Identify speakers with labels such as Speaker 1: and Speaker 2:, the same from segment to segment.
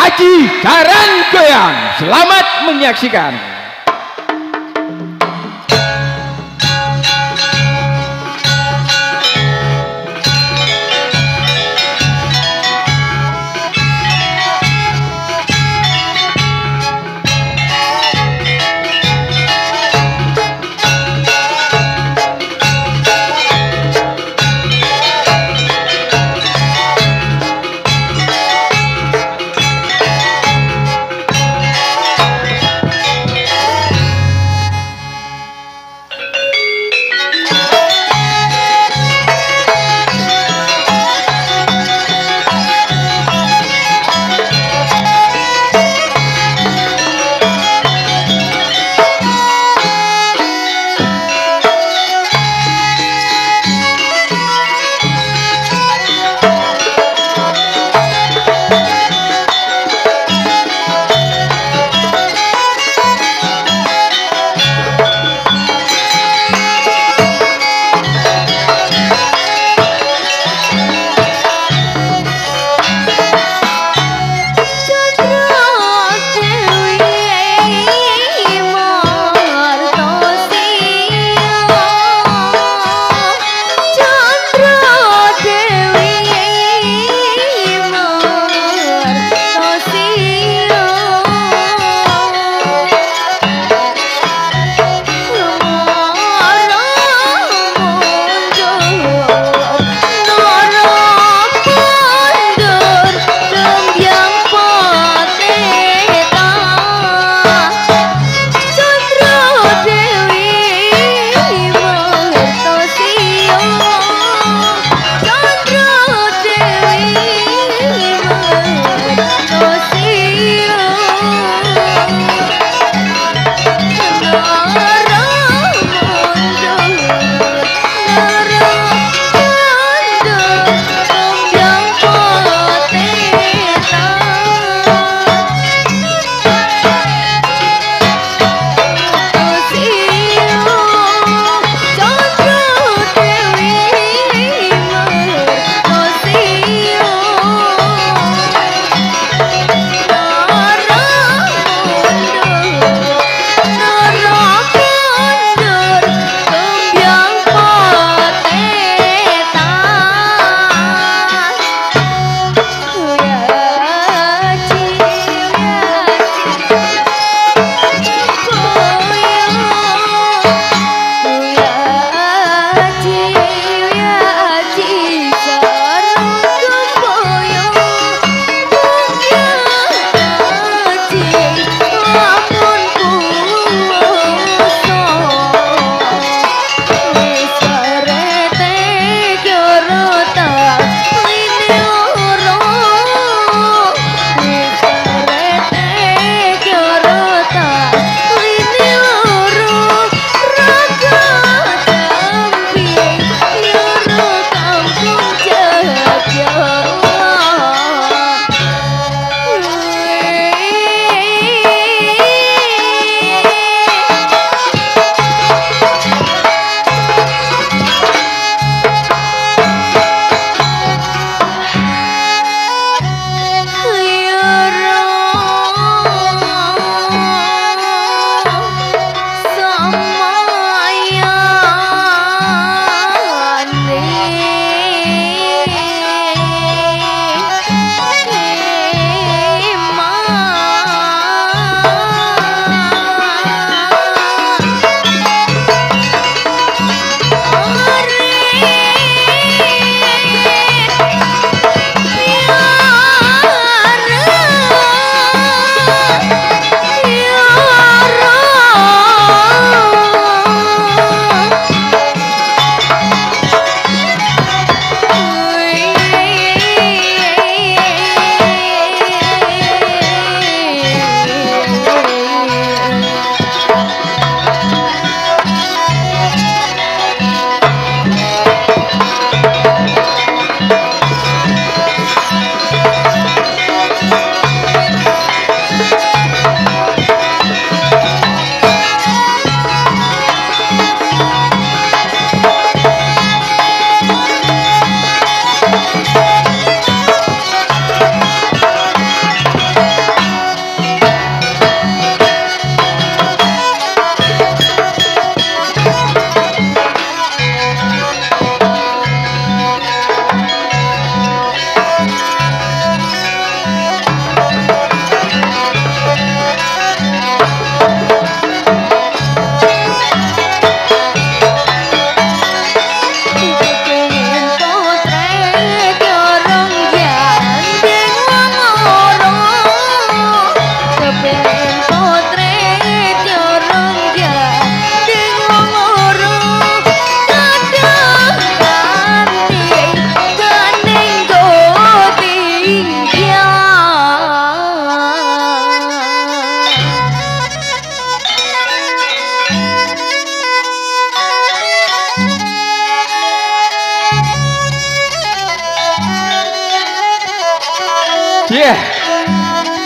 Speaker 1: Aji Garang Goyang. Selamat menyaksikan.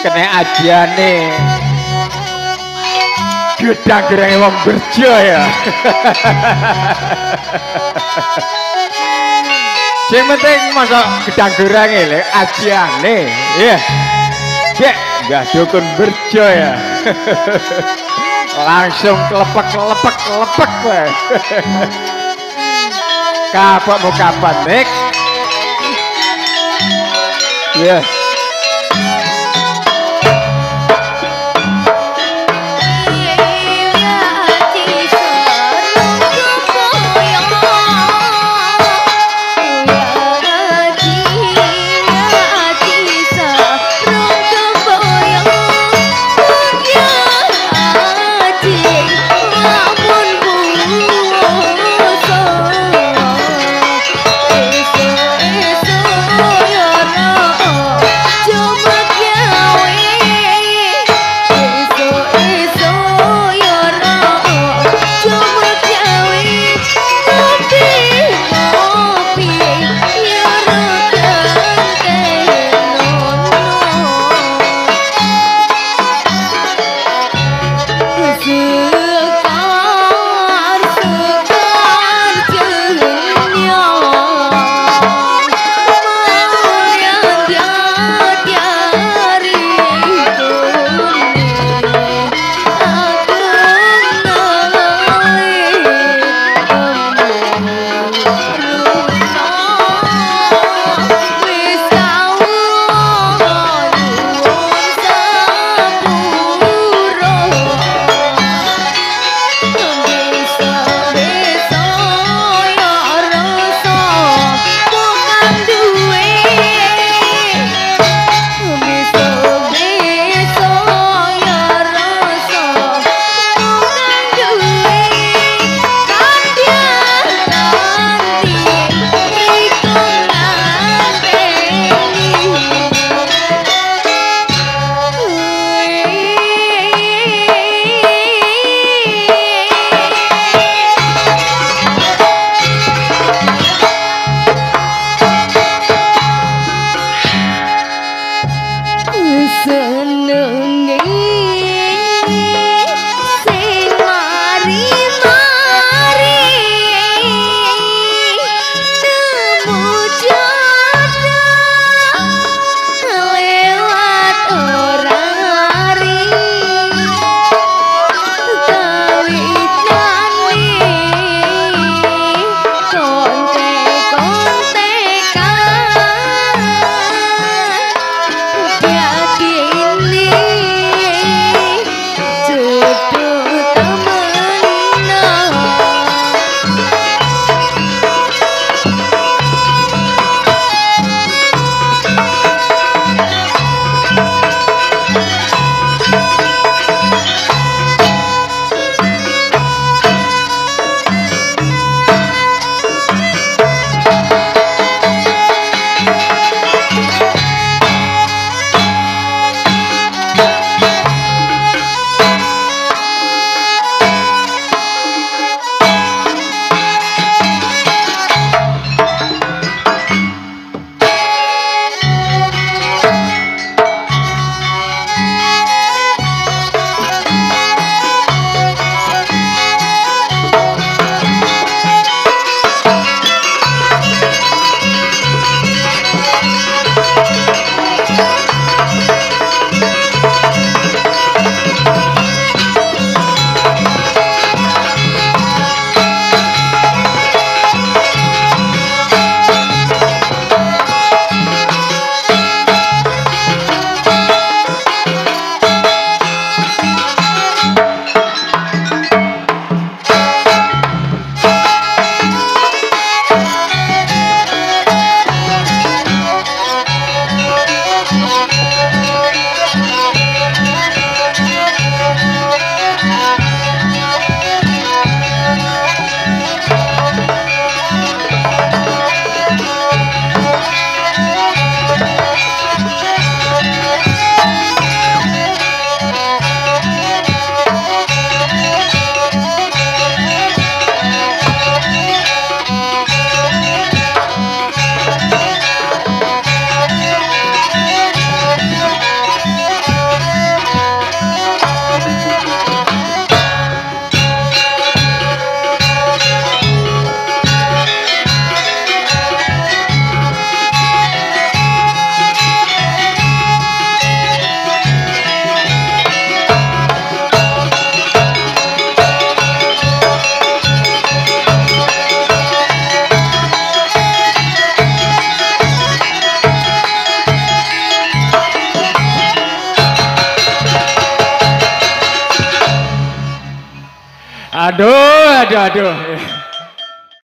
Speaker 2: Kena ajiane. Gedang gerang wong berjo ya. Sing penting masa gedang gerang le ajiane ya cek gak dukun berjo ya. Langsung kelepek kelepek kelepek lah kapok mau kapan nek ya yeah.
Speaker 1: Aduh, aduh, aduh.